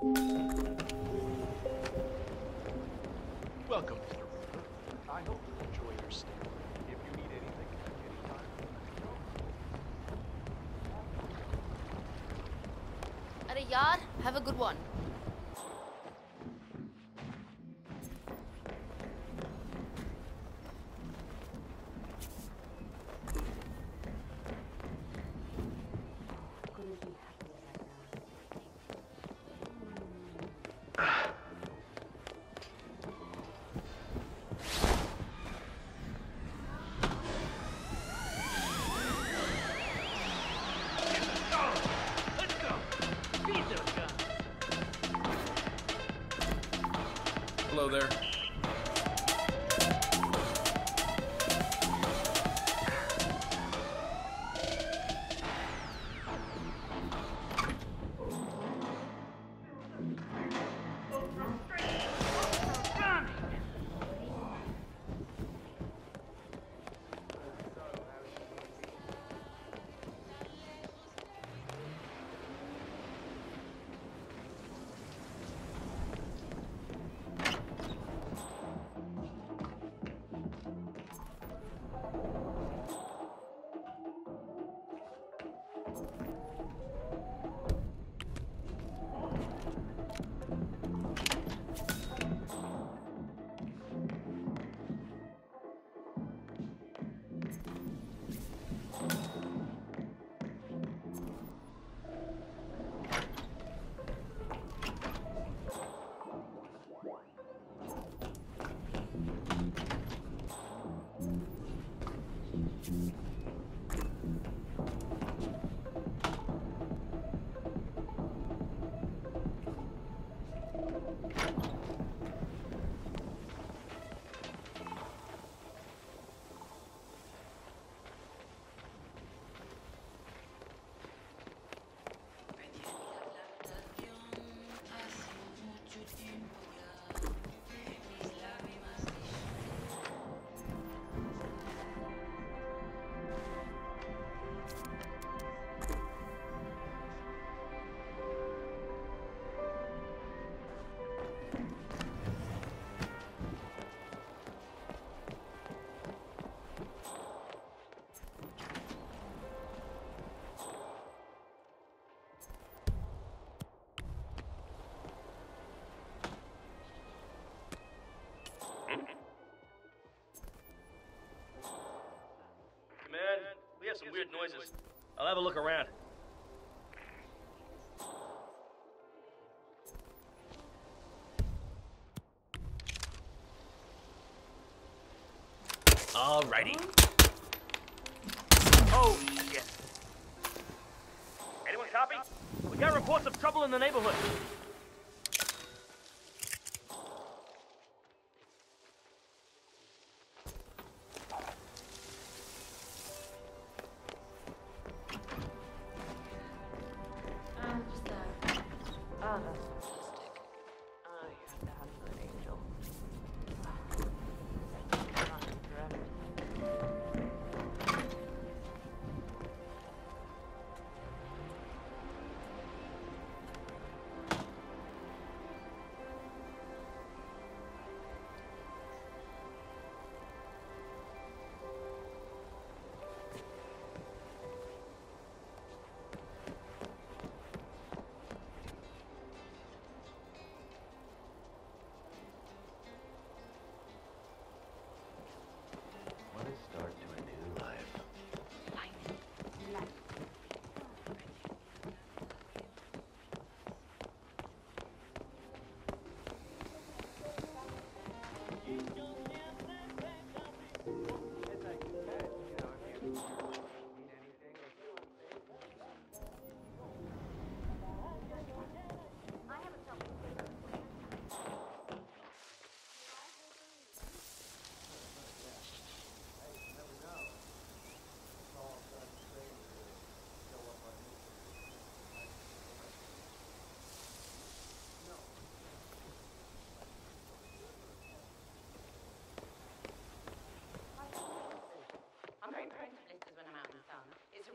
Welcome Mr. the. I hope you enjoy your stay. If you need anything anytime. any. At a yard, have a good one. There. Man, weird noises. I'll have a look around. Alrighty. Oh, shit. Anyone copy? We got reports of trouble in the neighborhood.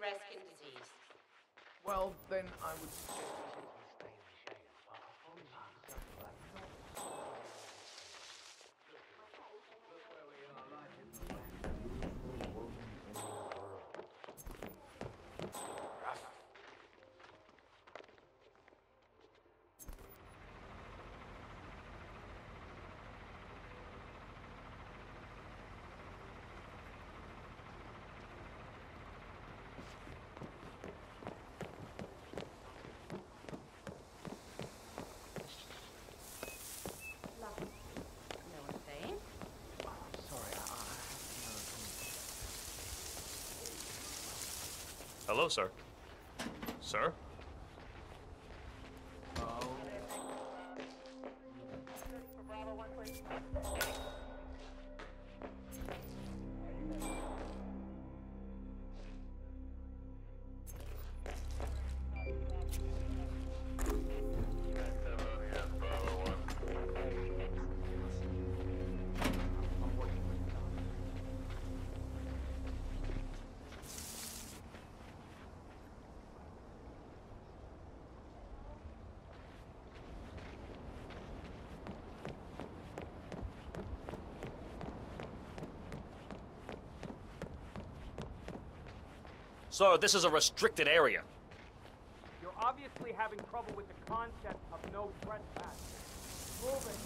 Sun. It's a rare skin disease. Well, then I would suggest you stay in the shade. Far from the sun. Hello, sir. Sir? Sir, this is a restricted area. You're obviously having trouble with the concept of no trespass. Move it.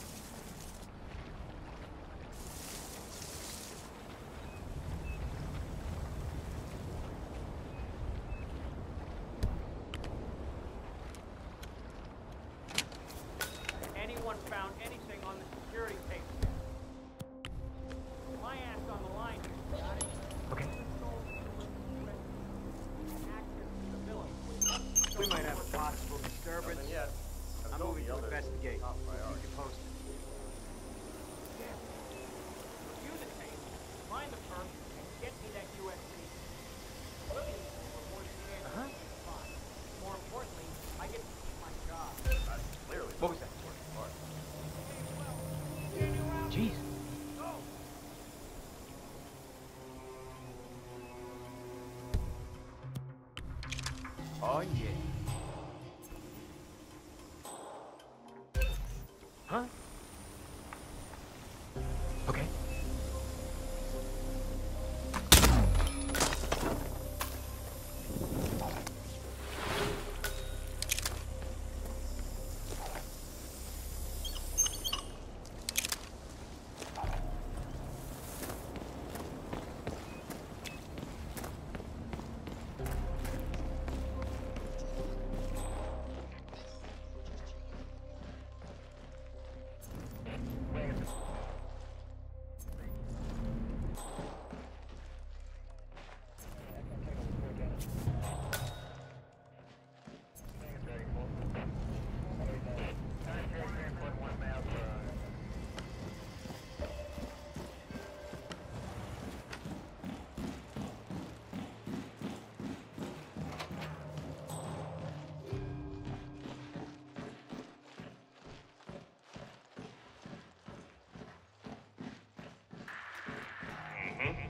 Anyone found anything on the security tape? My ass on the line. here, got it? Okay. Access to the villa. We might have a possible disturbance. I'm moving to investigate. Keep you posted. Review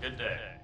Good day.